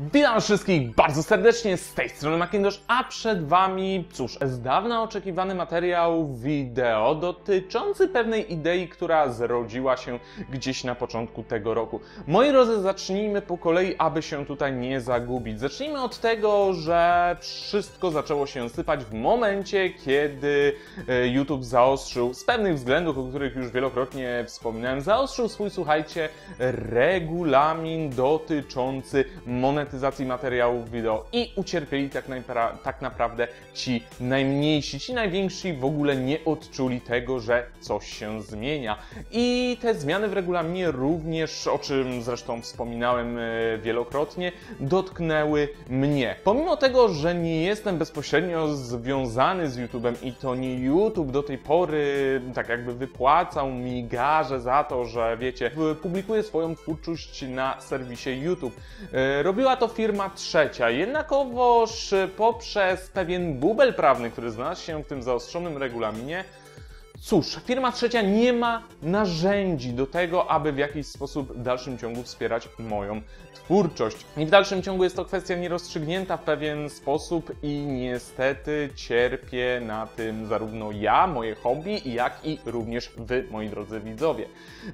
Witam wszystkich bardzo serdecznie z tej strony Macintosh, a przed Wami, cóż, z dawna oczekiwany materiał wideo dotyczący pewnej idei, która zrodziła się gdzieś na początku tego roku. Moi drodzy, zacznijmy po kolei, aby się tutaj nie zagubić. Zacznijmy od tego, że wszystko zaczęło się sypać w momencie, kiedy e, YouTube zaostrzył, z pewnych względów, o których już wielokrotnie wspominałem, zaostrzył swój, słuchajcie, regulamin dotyczący monetyzacji monetyzacji materiałów wideo i ucierpieli tak, najpra- tak naprawdę ci najmniejsi, ci najwięksi w ogóle nie odczuli tego, że coś się zmienia. I te zmiany w regulaminie również, o czym zresztą wspominałem e, wielokrotnie, dotknęły mnie. Pomimo tego, że nie jestem bezpośrednio związany z YouTube'em i to nie YouTube do tej pory tak jakby wypłacał mi garze za to, że wiecie, publikuję swoją twórczość na serwisie YouTube. E, robiła to firma trzecia, jednakowoż poprzez pewien bubel prawny, który znalazł się w tym zaostrzonym regulaminie, Cóż, firma trzecia nie ma narzędzi do tego, aby w jakiś sposób w dalszym ciągu wspierać moją twórczość. I w dalszym ciągu jest to kwestia nierozstrzygnięta w pewien sposób i niestety cierpię na tym zarówno ja, moje hobby, jak i również wy, moi drodzy widzowie.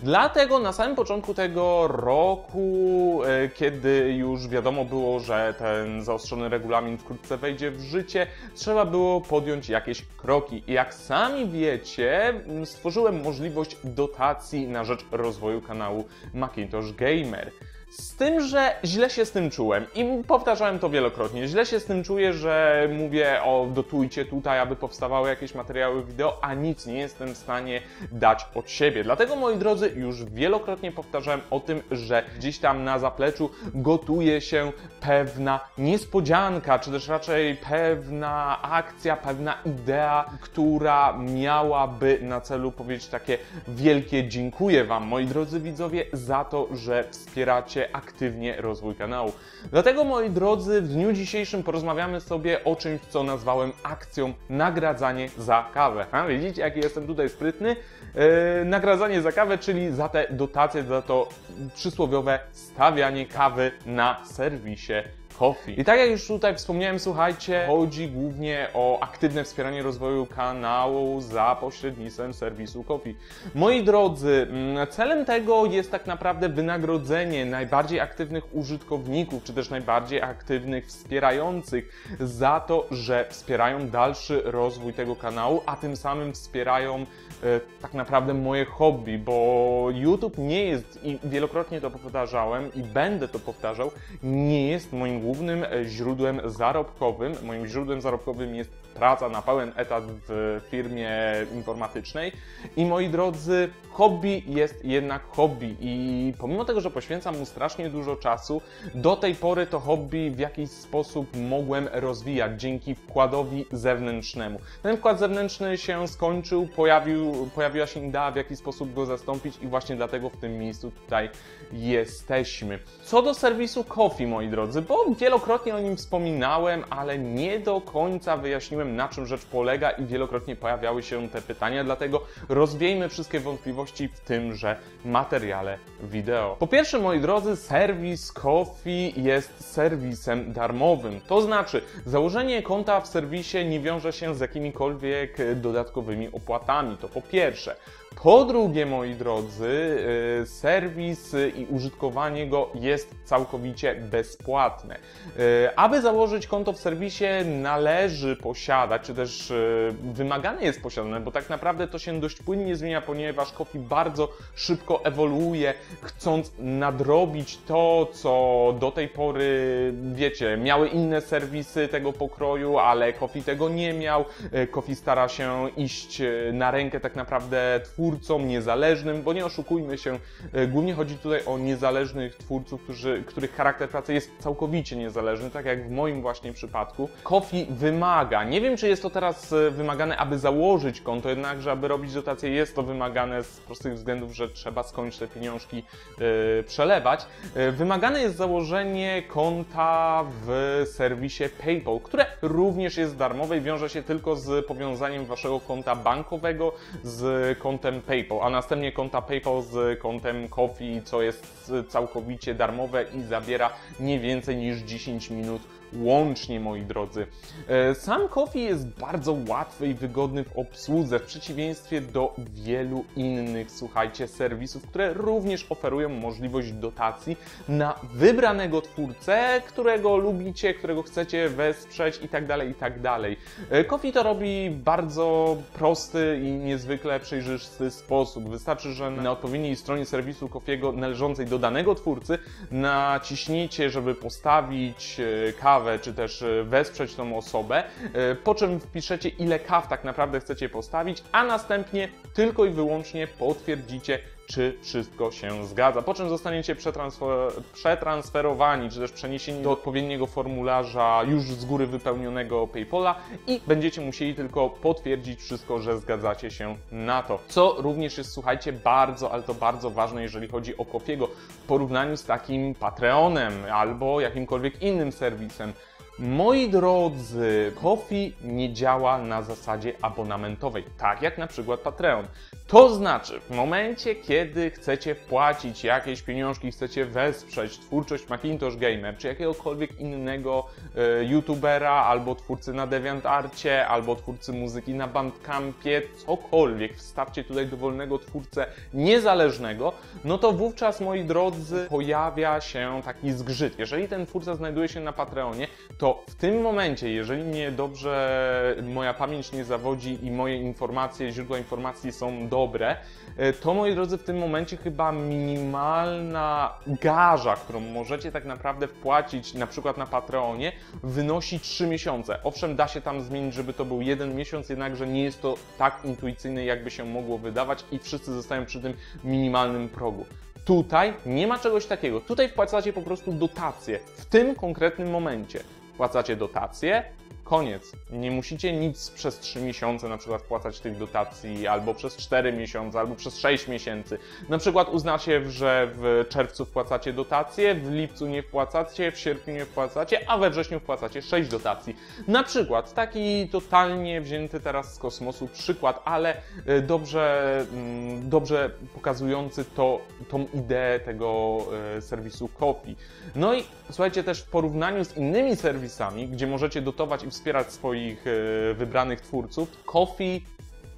Dlatego na samym początku tego roku, e, kiedy już wiadomo było, że ten zaostrzony regulamin wkrótce wejdzie w życie, trzeba było podjąć jakieś kroki. I jak sami wiecie, stworzyłem możliwość dotacji na rzecz rozwoju kanału Macintosh Gamer. Z tym, że źle się z tym czułem i powtarzałem to wielokrotnie. Źle się z tym czuję, że mówię o dotujcie tutaj, aby powstawały jakieś materiały wideo, a nic nie jestem w stanie dać od siebie. Dlatego moi drodzy, już wielokrotnie powtarzałem o tym, że gdzieś tam na zapleczu gotuje się pewna niespodzianka, czy też raczej pewna akcja, pewna idea, która miałaby na celu powiedzieć takie wielkie dziękuję Wam, moi drodzy widzowie, za to, że wspieracie aktywnie rozwój kanału. Dlatego, moi drodzy, w dniu dzisiejszym porozmawiamy sobie o czymś, co nazwałem akcją nagradzanie za kawę. Widzicie, jaki jestem tutaj sprytny? Yy, nagradzanie za kawę, czyli za te dotacje, za to przysłowiowe stawianie kawy na serwisie Coffee. I tak jak już tutaj wspomniałem, słuchajcie, chodzi głównie o aktywne wspieranie rozwoju kanału za pośrednictwem serwisu Coffee. Moi drodzy, mm, celem tego jest tak naprawdę wynagrodzenie najbardziej aktywnych użytkowników, czy też najbardziej aktywnych wspierających za to, że wspierają dalszy rozwój tego kanału, a tym samym wspierają e, tak naprawdę moje hobby, bo YouTube nie jest, i wielokrotnie to powtarzałem i będę to powtarzał, nie jest moim głównym e, źródłem zarobkowym. Moim źródłem zarobkowym jest praca na pełen etat w firmie informatycznej. I moi drodzy, hobby jest jednak hobby i pomimo tego, że poświęcam mu strasznie dużo czasu, do tej pory to hobby w jakiś sposób mogłem rozwijać dzięki wkładowi zewnętrznemu. Ten wkład zewnętrzny się skończył, pojawił, pojawiła się idea w jaki sposób go zastąpić i właśnie dlatego w tym miejscu tutaj jesteśmy. Co do serwisu Coffee, moi drodzy, bo wielokrotnie o nim wspominałem, ale nie do końca wyjaśniłem na czym rzecz polega i wielokrotnie pojawiały się te pytania, dlatego rozwiejmy wszystkie wątpliwości w tymże materiale wideo. Po pierwsze, moi drodzy, serwis Coffee jest serwisem darmowym. To znaczy, założenie konta w serwisie nie wiąże się z jakimikolwiek dodatkowymi opłatami. To po pierwsze. Po drugie, moi drodzy, y, serwis i użytkowanie go jest całkowicie bezpłatne. Y, aby założyć konto w serwisie, należy posiadać, czy też y, wymagane jest posiadane, bo tak naprawdę to się dość płynnie zmienia, ponieważ Kofi bardzo szybko ewoluuje, chcąc nadrobić to, co do tej pory, wiecie, miały inne serwisy tego pokroju, ale Kofi tego nie miał. Kofi stara się iść na rękę tak naprawdę twórcom twórcom niezależnym, bo nie oszukujmy się, e, głównie chodzi tutaj o niezależnych twórców, którzy, których charakter pracy jest całkowicie niezależny, tak jak w moim właśnie przypadku. Kofi wymaga, nie wiem czy jest to teraz e, wymagane, aby założyć konto, jednakże aby robić dotacje jest to wymagane z prostych względów, że trzeba skądś te pieniążki yy, przelewać. Yy, wymagane jest założenie konta w serwisie PayPal, które również jest darmowe i wiąże się tylko z powiązaniem waszego konta bankowego z kontem kontem PayPal, a następnie konta PayPal z kontem Coffee, co jest całkowicie darmowe i zabiera nie więcej niż 10 minut łącznie, moi drodzy. E, sam Coffee jest bardzo łatwy i wygodny w obsłudze, w przeciwieństwie do wielu innych, słuchajcie, serwisów, które również oferują możliwość dotacji na wybranego twórcę, którego lubicie, którego chcecie wesprzeć i dalej, i dalej. E, Coffee to robi bardzo prosty i niezwykle przejrzysty sposób. Wystarczy, że na odpowiedniej stronie serwisu Coffee'ego należącej do danego twórcy naciśnijcie, żeby postawić e, kawę kawę, czy też e, wesprzeć tą osobę, e, po czym wpiszecie ile kaw tak naprawdę chcecie postawić, a następnie tylko i wyłącznie potwierdzicie, czy wszystko się zgadza. Po czym zostaniecie przetransfer przetransferowani, czy też przeniesieni do odpowiedniego formularza już z góry wypełnionego PayPala i będziecie musieli tylko potwierdzić wszystko, że zgadzacie się na to. Co również jest, słuchajcie, bardzo, ale to bardzo ważne, jeżeli chodzi o Kofiego w porównaniu z takim Patreonem albo jakimkolwiek innym serwisem. Moi drodzy, Kofi nie działa na zasadzie abonamentowej, tak jak na przykład Patreon. To znaczy, w momencie, kiedy chcecie wpłacić jakieś pieniążki, chcecie wesprzeć twórczość Macintosh Gamer, czy jakiegokolwiek innego e, youtubera, albo twórcy na DeviantArcie, albo twórcy muzyki na Bandcampie, cokolwiek, wstawcie tutaj dowolnego twórcę niezależnego, no to wówczas, moi drodzy, pojawia się taki zgrzyt. Jeżeli ten twórca znajduje się na Patreonie, to w tym momencie, jeżeli mnie dobrze moja pamięć nie zawodzi i moje informacje, źródła informacji są dobre, e, to moi drodzy, w tym momencie chyba minimalna garza, którą możecie tak naprawdę wpłacić na przykład na Patreonie, wynosi 3 miesiące. Owszem, da się tam zmienić, żeby to był jeden miesiąc, jednakże nie jest to tak intuicyjne, jakby się mogło wydawać i wszyscy zostają przy tym minimalnym progu. Tutaj nie ma czegoś takiego. Tutaj wpłacacie po prostu dotacje w tym konkretnym momencie. Wpłacacie dotacje, koniec. Nie musicie nic przez 3 miesiące na przykład wpłacać tych dotacji, albo przez 4 miesiące, albo przez 6 miesięcy. Na przykład uznacie, że w czerwcu wpłacacie dotacje, w lipcu nie wpłacacie, w sierpniu nie wpłacacie, a we wrześniu wpłacacie 6 dotacji. Na przykład, taki totalnie wzięty teraz z kosmosu przykład, ale e, dobrze, mm, dobrze pokazujący to, tą ideę tego e, serwisu Kofi. No i słuchajcie, też w porównaniu z innymi serwisami, gdzie możecie dotować i wspierać swoich e, wybranych twórców, Kofi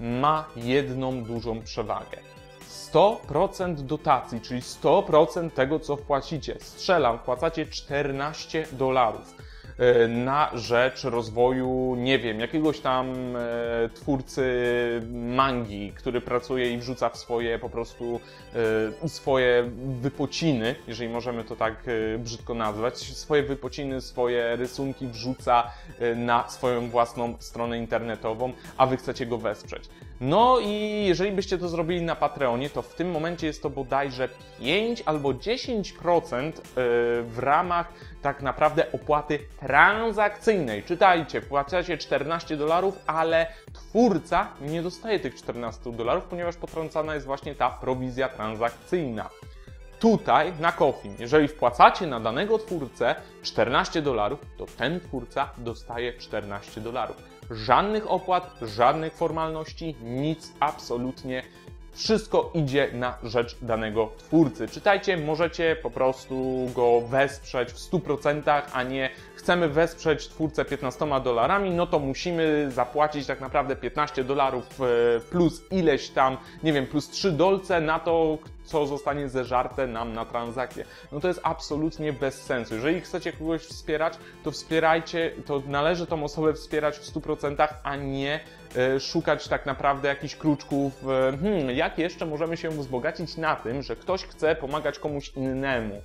ma jedną dużą przewagę. 100% dotacji, czyli 100% tego, co wpłacicie. Strzelam, wpłacacie 14 dolarów na rzecz rozwoju, nie wiem, jakiegoś tam e, twórcy mangi, który pracuje i wrzuca w swoje po prostu e, swoje wypociny, jeżeli możemy to tak brzydko nazwać, swoje wypociny, swoje rysunki wrzuca na swoją własną stronę internetową, a wy chcecie go wesprzeć. No i jeżeli byście to zrobili na Patreonie, to w tym momencie jest to bodajże 5 albo 10% w ramach tak naprawdę opłaty transakcyjnej. Czytajcie, płacicie 14 dolarów, ale twórca nie dostaje tych 14 dolarów, ponieważ potrącana jest właśnie ta prowizja transakcyjna. Tutaj na Coffin, jeżeli wpłacacie na danego twórcę 14 dolarów, to ten twórca dostaje 14 dolarów. Żadnych opłat, żadnych formalności, nic absolutnie wszystko idzie na rzecz danego twórcy. Czytajcie, możecie po prostu go wesprzeć w 100%, a nie chcemy wesprzeć twórcę 15 dolarami, no to musimy zapłacić tak naprawdę 15 dolarów e, plus ileś tam, nie wiem, plus 3 dolce na to, co zostanie zeżarte nam na transakcję. No to jest absolutnie bez sensu. Jeżeli chcecie kogoś wspierać, to wspierajcie, to należy tą osobę wspierać w 100%, a nie e, szukać tak naprawdę jakichś kruczków, e, hmm, jak jeszcze możemy się wzbogacić na tym, że ktoś chce pomagać komuś innemu.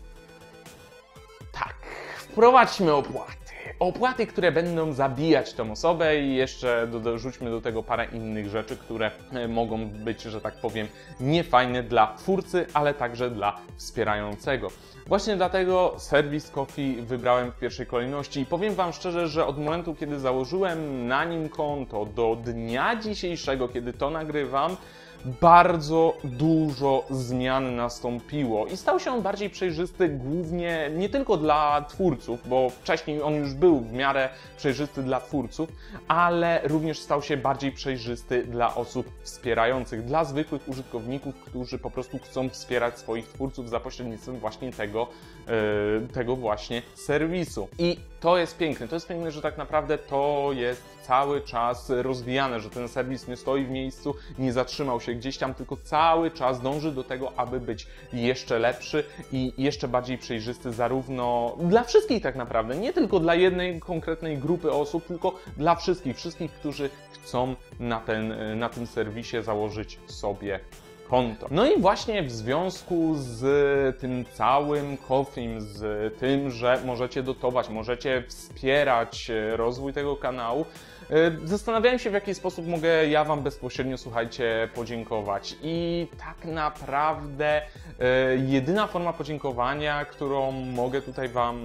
Tak, wprowadźmy opłaty. Opłaty, które będą zabijać tą osobę i jeszcze dorzućmy do tego parę innych rzeczy, które e, mogą być, że tak powiem, niefajne dla twórcy, ale także dla wspierającego. Właśnie dlatego serwis Coffee wybrałem w pierwszej kolejności i powiem Wam szczerze, że od momentu, kiedy założyłem na nim konto do dnia dzisiejszego, kiedy to nagrywam, bardzo dużo zmian nastąpiło i stał się on bardziej przejrzysty głównie nie tylko dla twórców, bo wcześniej on już był w miarę przejrzysty dla twórców, ale również stał się bardziej przejrzysty dla osób wspierających, dla zwykłych użytkowników, którzy po prostu chcą wspierać swoich twórców za pośrednictwem właśnie tego, yy, tego właśnie serwisu. I to jest piękne, to jest piękne, że tak naprawdę to jest cały czas rozwijane, że ten serwis nie stoi w miejscu, nie zatrzymał się gdzieś tam, tylko cały czas dąży do tego, aby być jeszcze lepszy i jeszcze bardziej przejrzysty, zarówno dla wszystkich tak naprawdę, nie tylko dla jednej konkretnej grupy osób, tylko dla wszystkich, wszystkich, którzy chcą na, ten, na tym serwisie założyć sobie konto. No i właśnie w związku z tym całym Kofim, z tym, że możecie dotować, możecie wspierać rozwój tego kanału, E, zastanawiałem się, w jaki sposób mogę ja Wam bezpośrednio, słuchajcie, podziękować. I tak naprawdę e, jedyna forma podziękowania, którą mogę tutaj Wam,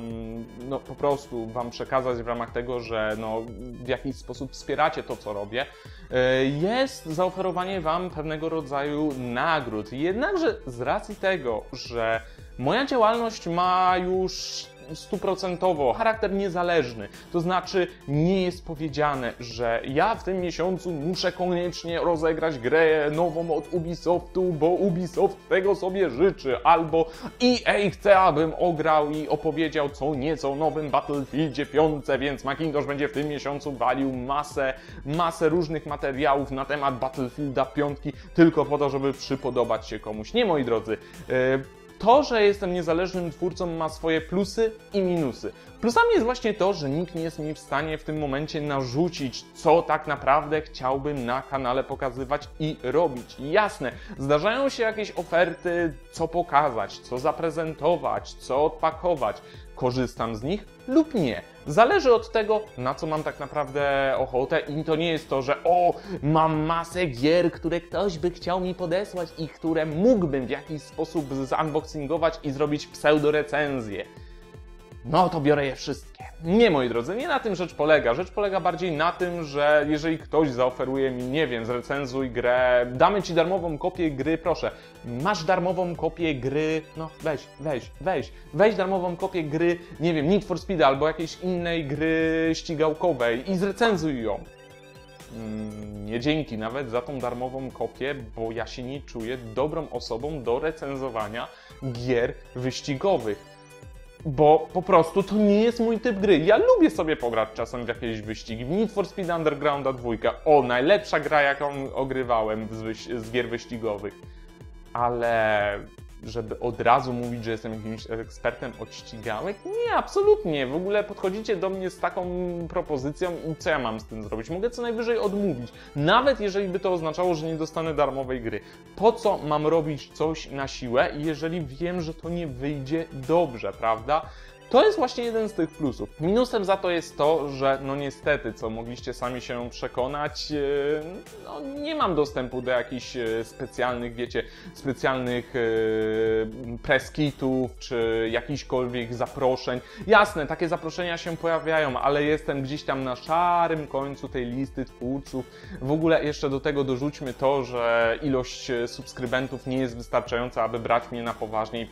no po prostu Wam przekazać w ramach tego, że no, w jakiś sposób wspieracie to, co robię, e, jest zaoferowanie Wam pewnego rodzaju nagród. Jednakże z racji tego, że moja działalność ma już stuprocentowo charakter niezależny. To znaczy nie jest powiedziane, że ja w tym miesiącu muszę koniecznie rozegrać grę nową od Ubisoftu, bo Ubisoft tego sobie życzy, albo EA chce, abym ograł i opowiedział co nieco o nowym Battlefieldzie 5, więc Macintosh będzie w tym miesiącu walił masę, masę różnych materiałów na temat Battlefielda 5 tylko po to, żeby przypodobać się komuś. Nie, moi drodzy. To, że jestem niezależnym twórcą ma swoje plusy i minusy. Plusami jest właśnie to, że nikt nie jest mi w stanie w tym momencie narzucić, co tak naprawdę chciałbym na kanale pokazywać i robić. Jasne, zdarzają się jakieś oferty, co pokazać, co zaprezentować, co odpakować. Korzystam z nich lub nie. Zależy od tego, na co mam tak naprawdę ochotę i to nie jest to, że o, mam masę gier, które ktoś by chciał mi podesłać i które mógłbym w jakiś sposób zunboxingować i zrobić pseudo-recenzję no to biorę je wszystkie. Nie, moi drodzy, nie na tym rzecz polega. Rzecz polega bardziej na tym, że jeżeli ktoś zaoferuje mi, nie wiem, zrecenzuj grę, damy ci darmową kopię gry, proszę, masz darmową kopię gry, no weź, weź, weź, weź darmową kopię gry, nie wiem, Need for Speed albo jakiejś innej gry ścigałkowej i zrecenzuj ją. Mm, nie dzięki nawet za tą darmową kopię, bo ja się nie czuję dobrą osobą do recenzowania gier wyścigowych bo po prostu to nie jest mój typ gry. Ja lubię sobie pograć czasem w jakieś wyścigi. W Need for Speed Undergrounda 2. O, najlepsza gra, jaką ogrywałem z, z gier wyścigowych. Ale żeby od razu mówić, że jestem jakimś ekspertem od ścigałek? Nie, absolutnie. W ogóle podchodzicie do mnie z taką propozycją i co ja mam z tym zrobić? Mogę co najwyżej odmówić. Nawet jeżeli by to oznaczało, że nie dostanę darmowej gry. Po co mam robić coś na siłę, jeżeli wiem, że to nie wyjdzie dobrze, prawda? To jest właśnie jeden z tych plusów. Minusem za to jest to, że no niestety, co mogliście sami się przekonać, e, no nie mam dostępu do jakichś e, specjalnych, wiecie, specjalnych e, preskitów czy jakichkolwiek zaproszeń. Jasne, takie zaproszenia się pojawiają, ale jestem gdzieś tam na szarym końcu tej listy twórców. W ogóle jeszcze do tego dorzućmy to, że ilość subskrybentów nie jest wystarczająca, aby brać mnie na poważnie.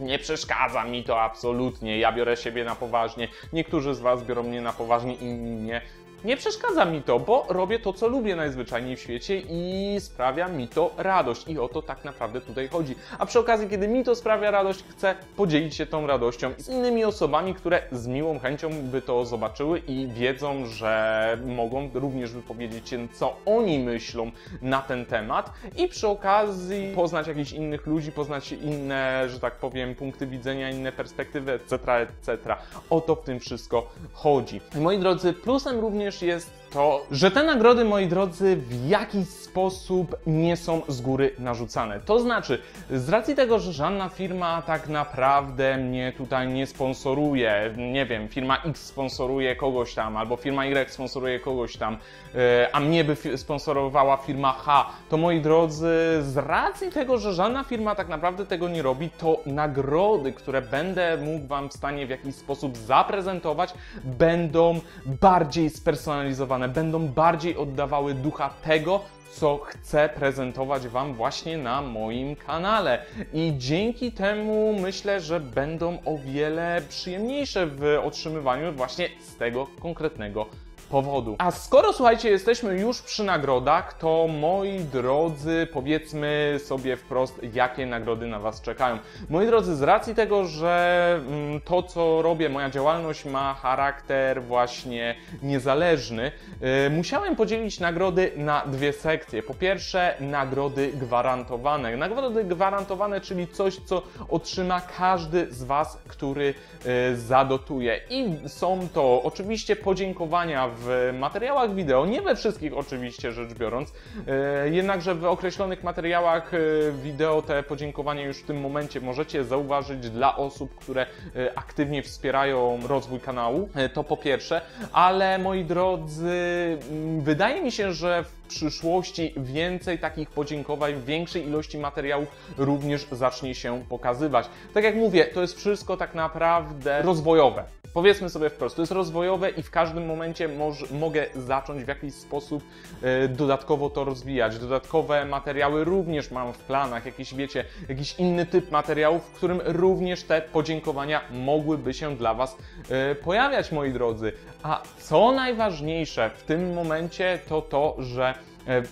Nie przeszkadza mi to absolutnie ja biorę siebie na poważnie, niektórzy z Was biorą mnie na poważnie, inni nie. Nie przeszkadza mi to, bo robię to, co lubię najzwyczajniej w świecie i sprawia mi to radość. I o to tak naprawdę tutaj chodzi. A przy okazji, kiedy mi to sprawia radość, chcę podzielić się tą radością z innymi osobami, które z miłą chęcią by to zobaczyły i wiedzą, że mogą również wypowiedzieć się, co oni myślą na ten temat. I przy okazji poznać jakichś innych ludzi, poznać inne, że tak powiem, punkty widzenia, inne perspektywy, etc., etc. O to w tym wszystko chodzi. Moi drodzy, plusem również również jest to, że te nagrody, moi drodzy, w jakiś sposób nie są z góry narzucane. To znaczy, z racji tego, że żadna firma tak naprawdę mnie tutaj nie sponsoruje, nie wiem, firma X sponsoruje kogoś tam, albo firma Y sponsoruje kogoś tam, e, a mnie by sponsorowała firma H, to moi drodzy, z racji tego, że żadna firma tak naprawdę tego nie robi, to nagrody, które będę mógł Wam w stanie w jakiś sposób zaprezentować, będą bardziej spersonalizowane spersonalizowane, będą bardziej oddawały ducha tego, co chcę prezentować Wam właśnie na moim kanale. I dzięki temu myślę, że będą o wiele przyjemniejsze w otrzymywaniu właśnie z tego konkretnego powodu. A skoro słuchajcie, jesteśmy już przy nagrodach, to moi drodzy, powiedzmy sobie wprost, jakie nagrody na Was czekają. Moi drodzy, z racji tego, że mm, to, co robię, moja działalność ma charakter właśnie niezależny, yy, musiałem podzielić nagrody na dwie sekcje. Po pierwsze, nagrody gwarantowane. Nagrody gwarantowane, czyli coś, co otrzyma każdy z Was, który yy, zadotuje. I są to oczywiście podziękowania w w materiałach wideo, nie we wszystkich oczywiście rzecz biorąc, e, jednakże w określonych materiałach e, wideo te podziękowania już w tym momencie możecie zauważyć dla osób, które e, aktywnie wspierają rozwój kanału, to po pierwsze, ale moi drodzy, wydaje mi się, że w przyszłości więcej takich podziękowań, większej ilości materiałów również zacznie się pokazywać. Tak jak mówię, to jest wszystko tak naprawdę rozwojowe. Powiedzmy sobie wprost, to jest rozwojowe i w każdym momencie mogę zacząć w jakiś sposób e, dodatkowo to rozwijać. Dodatkowe materiały również mam w planach, jakiś wiecie, jakiś inny typ materiałów, w którym również te podziękowania mogłyby się dla Was e, pojawiać, moi drodzy. A co najważniejsze w tym momencie to to, że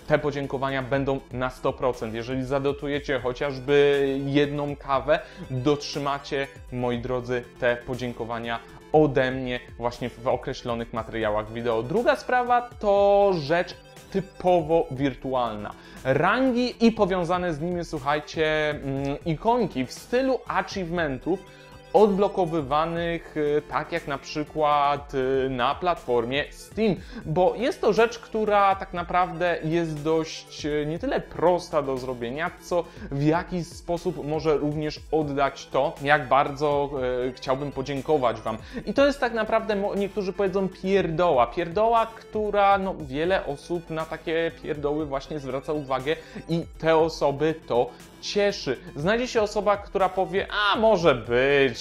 te podziękowania będą na 100%. Jeżeli zadotujecie chociażby jedną kawę, dotrzymacie, moi drodzy, te podziękowania ode mnie właśnie w określonych materiałach wideo. Druga sprawa to rzecz typowo wirtualna. Rangi i powiązane z nimi, słuchajcie, mm, ikonki w stylu achievementów odblokowywanych, y, tak jak na przykład y, na platformie Steam, bo jest to rzecz, która tak naprawdę jest dość y, nie tyle prosta do zrobienia, co w jakiś sposób może również oddać to, jak bardzo chciałbym podziękować Wam. I to jest tak naprawdę, niektórzy powiedzą pierdoła. Pierdoła, która no, wiele osób na takie pierdoły właśnie zwraca uwagę i te osoby to cieszy. Znajdzie się osoba, która powie, a może być,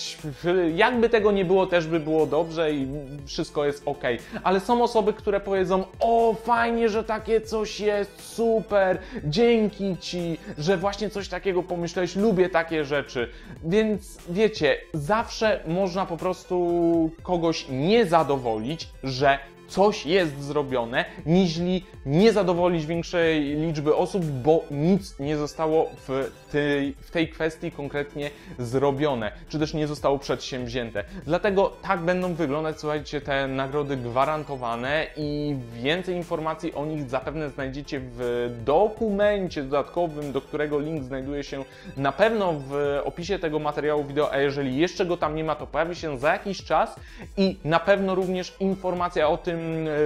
jakby tego nie było, też by było dobrze i wszystko jest ok. Ale są osoby, które powiedzą, o fajnie, że takie coś jest, super, dzięki Ci, że właśnie coś takiego pomyślałeś, lubię takie rzeczy. Więc wiecie, zawsze można po prostu kogoś nie zadowolić, że coś jest zrobione, niźli nie zadowolić większej liczby osób, bo nic nie zostało w tej, w tej kwestii konkretnie zrobione, czy też nie zostało przedsięwzięte. Dlatego tak będą wyglądać, słuchajcie, te nagrody gwarantowane i więcej informacji o nich zapewne znajdziecie w dokumencie dodatkowym, do którego link znajduje się na pewno w opisie tego materiału wideo, a jeżeli jeszcze go tam nie ma, to pojawi się za jakiś czas i na pewno również informacja o tym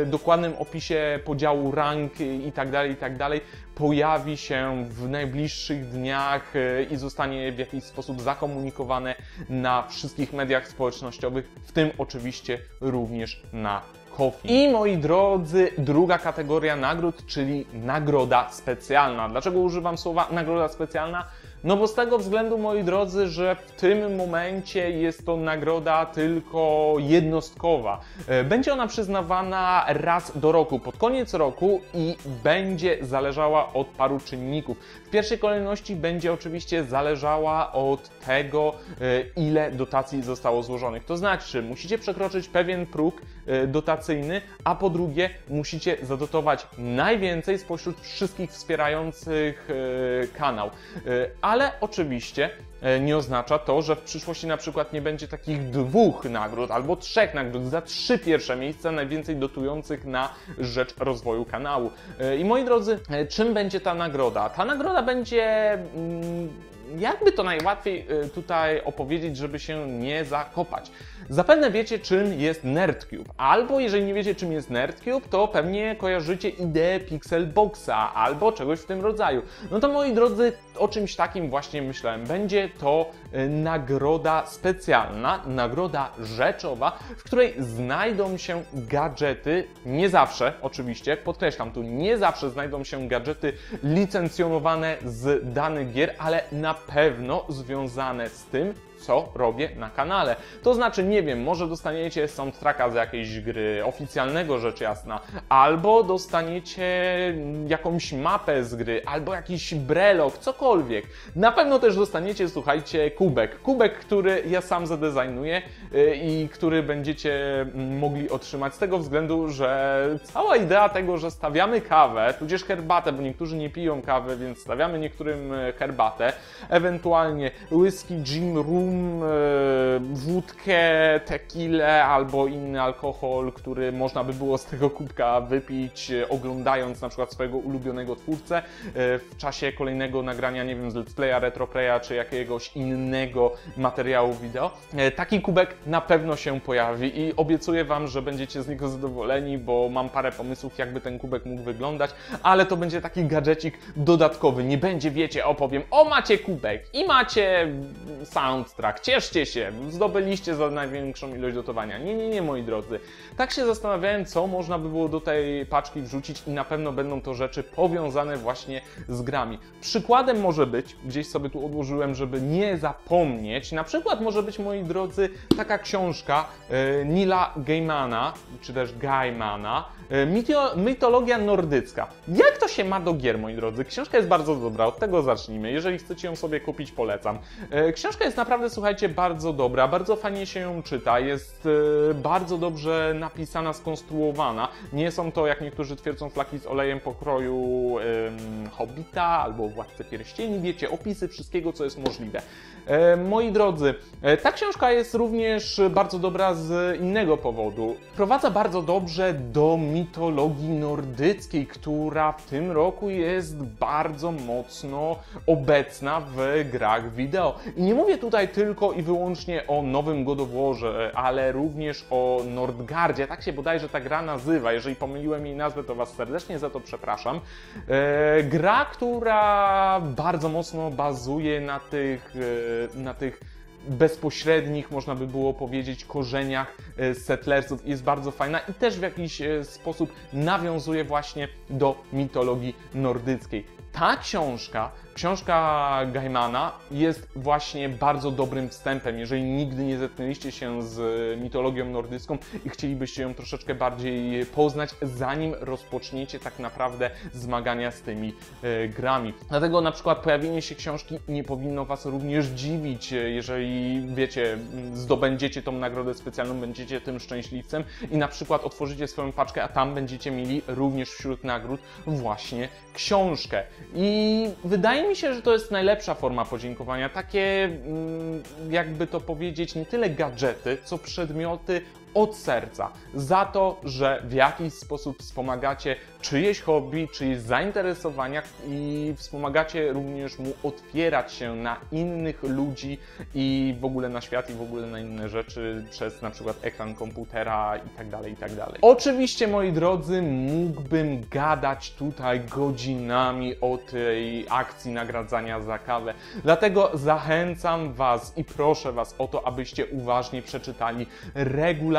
dokładnym opisie podziału rank i tak dalej, i tak dalej pojawi się w najbliższych dniach e, i zostanie w jakiś sposób zakomunikowane na wszystkich mediach społecznościowych, w tym oczywiście również na Coffee. I moi drodzy, druga kategoria nagród, czyli nagroda specjalna. Dlaczego używam słowa nagroda specjalna? No bo z tego względu, moi drodzy, że w tym momencie jest to nagroda tylko jednostkowa. E, będzie ona przyznawana raz do roku, pod koniec roku i będzie zależała od paru czynników. W pierwszej kolejności będzie oczywiście zależała od tego, e, ile dotacji zostało złożonych. To znaczy, musicie przekroczyć pewien próg e, dotacyjny, a po drugie, musicie zadotować najwięcej spośród wszystkich wspierających kanał. A ale oczywiście e, nie oznacza to, że w przyszłości na przykład nie będzie takich dwóch nagród albo trzech nagród za trzy pierwsze miejsca najwięcej dotujących na rzecz rozwoju kanału. E, I moi drodzy, e, czym będzie ta nagroda? Ta nagroda będzie mm, jakby to najłatwiej tutaj opowiedzieć, żeby się nie zakopać. Zapewne wiecie, czym jest NerdCube, albo jeżeli nie wiecie, czym jest NerdCube, to pewnie kojarzycie ideę Pixelboxa albo czegoś w tym rodzaju. No to moi drodzy, o czymś takim właśnie myślałem. Będzie to y, nagroda specjalna, nagroda rzeczowa, w której znajdą się gadżety, nie zawsze oczywiście, podkreślam tu, nie zawsze znajdą się gadżety licencjonowane z danych gier, ale na pewno związane z tym, co robię na kanale. To znaczy, nie wiem, może dostaniecie soundtracka z jakiejś gry, oficjalnego rzecz jasna, albo dostaniecie jakąś mapę z gry, albo jakiś brelok, cokolwiek. Na pewno też dostaniecie, słuchajcie, kubek. Kubek, który ja sam zadezajnuję y, i który będziecie mogli otrzymać z tego względu, że cała idea tego, że stawiamy kawę, tudzież herbatę, bo niektórzy nie piją kawy, więc stawiamy niektórym e, herbatę, ewentualnie whisky, gin, rum, wódkę, tequilę albo inny alkohol, który można by było z tego kubka wypić, e, oglądając na przykład swojego ulubionego twórcę w czasie kolejnego nagrania, nie wiem, z Let's Playa, Retroplaya czy jakiegoś innego materiału wideo. Taki kubek na pewno się pojawi i obiecuję Wam, że będziecie z niego zadowoleni, bo mam parę pomysłów, jakby ten kubek mógł wyglądać, ale to będzie taki gadżecik dodatkowy. Nie będzie, wiecie, opowiem, o macie kubek i macie soundtrack, cieszcie się, zdobyliście za największą ilość dotowania. Nie, nie, nie, moi drodzy. Tak się zastanawiałem, co można by było do tej paczki wrzucić i na pewno będą to rzeczy powiązane właśnie z grami. Przykładem może być, gdzieś sobie tu odłożyłem, żeby nie zapomnieć, na przykład może być, moi drodzy, taka książka e, Nila Gaimana, czy też Gaimana, e, mitologia nordycka. Jak to się ma do gier, moi drodzy? Książka jest bardzo dobra, od tego zacznijmy. Jeżeli chcecie ją sobie kupić, polecam. E, książka jest naprawdę, słuchajcie, bardzo dobra, bardzo fajnie się ją czyta, jest bardzo dobrze napisana, skonstruowana. Nie są to, jak niektórzy twierdzą, flaki z olejem pokroju um, Hobbita albo Władcy Pierścieni, wiecie, opisy wszystkiego, co jest możliwe. E, moi drodzy, e, ta książka jest również bardzo dobra z innego powodu. Prowadza bardzo dobrze do mitologii nordyckiej, która w tym roku jest bardzo mocno obecna w grach wideo. I nie mówię tutaj tylko i wyłącznie o nowym God of ale również o Nordgardzie. Tak się bodajże ta gra nazywa. Jeżeli pomyliłem jej nazwę, to Was serdecznie za to przepraszam. E, gra, która bardzo mocno bazuje na tych na tych bezpośrednich, można by było powiedzieć, korzeniach e, settlersów jest bardzo fajna i też w jakiś e, sposób nawiązuje właśnie do mitologii nordyckiej. Ta książka Książka Gaimana jest właśnie bardzo dobrym wstępem, jeżeli nigdy nie zetknęliście się z mitologią nordycką i chcielibyście ją troszeczkę bardziej poznać, zanim rozpoczniecie tak naprawdę zmagania z tymi e, grami. Dlatego na przykład pojawienie się książki nie powinno Was również dziwić, jeżeli wiecie, zdobędziecie tą nagrodę specjalną, będziecie tym szczęśliwcem i na przykład otworzycie swoją paczkę, a tam będziecie mieli również wśród nagród właśnie książkę. I wydaje Wydaje mi się, że to jest najlepsza forma podziękowania. Takie, mm, jakby to powiedzieć, nie tyle gadżety, co przedmioty od serca za to, że w jakiś sposób wspomagacie czyjeś hobby, czyjeś zainteresowania i wspomagacie również mu otwierać się na innych ludzi i w ogóle na świat i w ogóle na inne rzeczy przez na przykład ekran komputera i tak dalej, i tak dalej. Oczywiście, moi drodzy, mógłbym gadać tutaj godzinami o tej akcji nagradzania za kawę. Dlatego zachęcam Was i proszę Was o to, abyście uważnie przeczytali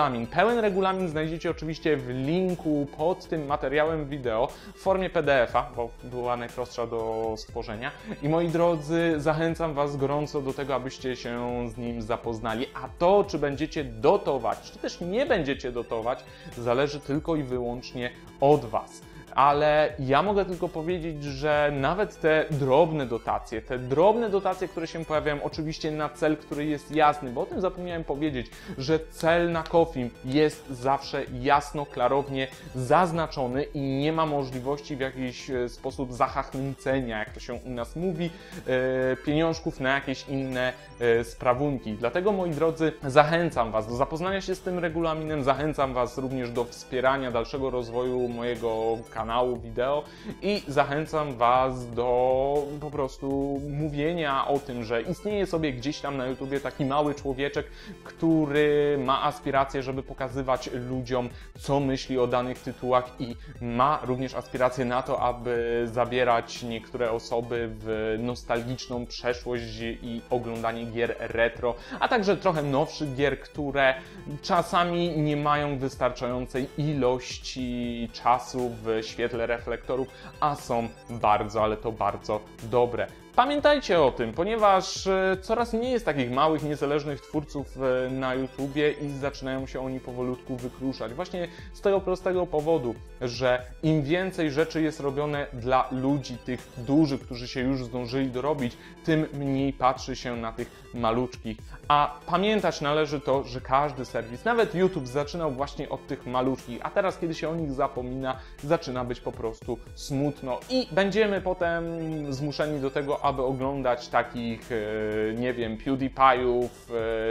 regulamin. Pełen regulamin znajdziecie oczywiście w linku pod tym materiałem wideo w formie PDF-a, bo była najprostsza do stworzenia. I moi drodzy, zachęcam Was gorąco do tego, abyście się z nim zapoznali. A to, czy będziecie dotować, czy też nie będziecie dotować, zależy tylko i wyłącznie od Was ale ja mogę tylko powiedzieć, że nawet te drobne dotacje, te drobne dotacje, które się pojawiają oczywiście na cel, który jest jasny, bo o tym zapomniałem powiedzieć, że cel na Kofim jest zawsze jasno, klarownie zaznaczony i nie ma możliwości w jakiś e, sposób zachachmęcenia, jak to się u nas mówi, e, pieniążków na jakieś inne e, sprawunki. Dlatego, moi drodzy, zachęcam Was do zapoznania się z tym regulaminem, zachęcam Was również do wspierania dalszego rozwoju mojego kanału, kanału wideo i zachęcam Was do po prostu mówienia o tym, że istnieje sobie gdzieś tam na YouTubie taki mały człowieczek, który ma aspiracje, żeby pokazywać ludziom, co myśli o danych tytułach i ma również aspiracje na to, aby zabierać niektóre osoby w nostalgiczną przeszłość i oglądanie gier retro, a także trochę nowszych gier, które czasami nie mają wystarczającej ilości czasu w świetle reflektorów, a są bardzo, ale to bardzo dobre. Pamiętajcie o tym, ponieważ e, coraz mniej jest takich małych, niezależnych twórców e, na YouTubie i zaczynają się oni powolutku wykruszać. Właśnie z tego prostego powodu, że im więcej rzeczy jest robione dla ludzi, tych dużych, którzy się już zdążyli dorobić, tym mniej patrzy się na tych maluczkich. A pamiętać należy to, że każdy serwis, nawet YouTube, zaczynał właśnie od tych maluczkich, a teraz, kiedy się o nich zapomina, zaczyna być po prostu smutno i będziemy potem zmuszeni do tego, aby oglądać takich, e, nie wiem, PewDiePie'ów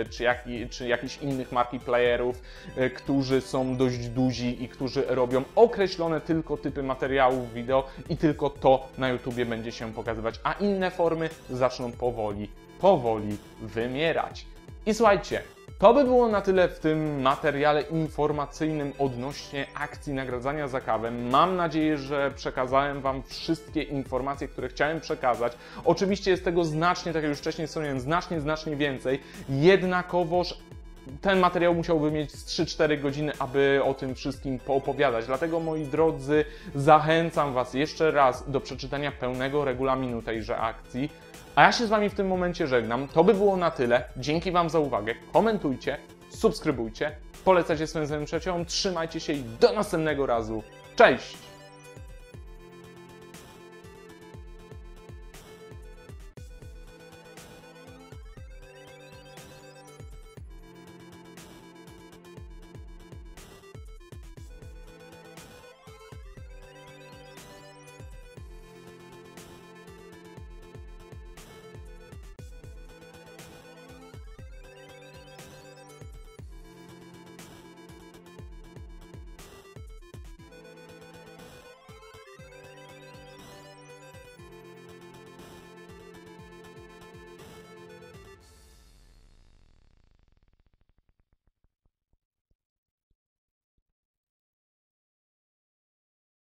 e, czy, jak, czy jakichś innych markiplayerów, e, którzy są dość duzi i którzy robią określone tylko typy materiałów wideo i tylko to na YouTubie będzie się pokazywać, a inne formy zaczną powoli, powoli wymierać. I słuchajcie, to by było na tyle w tym materiale informacyjnym odnośnie akcji nagradzania za kawę. Mam nadzieję, że przekazałem Wam wszystkie informacje, które chciałem przekazać. Oczywiście jest tego znacznie, tak jak już wcześniej wspomniałem, znacznie, znacznie więcej. Jednakowoż ten materiał musiałby mieć z 3-4 godziny, aby o tym wszystkim poopowiadać. Dlatego, moi drodzy, zachęcam Was jeszcze raz do przeczytania pełnego regulaminu tejże akcji. A ja się z Wami w tym momencie żegnam. To by było na tyle. Dzięki Wam za uwagę. Komentujcie, subskrybujcie, polecajcie swoim znajomym przyjaciołom. Trzymajcie się i do następnego razu. Cześć!